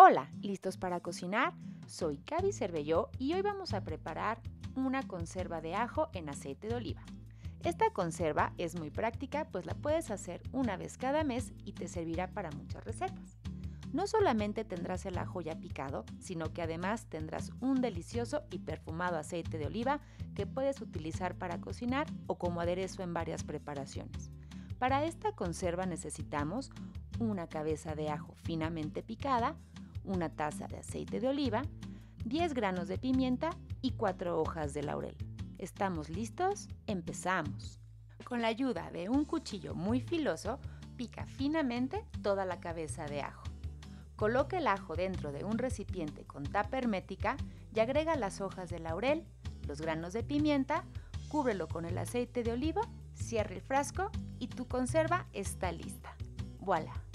Hola, ¿listos para cocinar? Soy Gaby Cervelló y hoy vamos a preparar una conserva de ajo en aceite de oliva. Esta conserva es muy práctica pues la puedes hacer una vez cada mes y te servirá para muchas recetas. No solamente tendrás el ajo ya picado, sino que además tendrás un delicioso y perfumado aceite de oliva que puedes utilizar para cocinar o como aderezo en varias preparaciones. Para esta conserva necesitamos una cabeza de ajo finamente picada, una taza de aceite de oliva, 10 granos de pimienta y 4 hojas de laurel. ¿Estamos listos? Empezamos. Con la ayuda de un cuchillo muy filoso, pica finamente toda la cabeza de ajo. Coloca el ajo dentro de un recipiente con tapa hermética y agrega las hojas de laurel, los granos de pimienta, cúbrelo con el aceite de oliva, cierra el frasco y tu conserva está lista. ¡Voilà!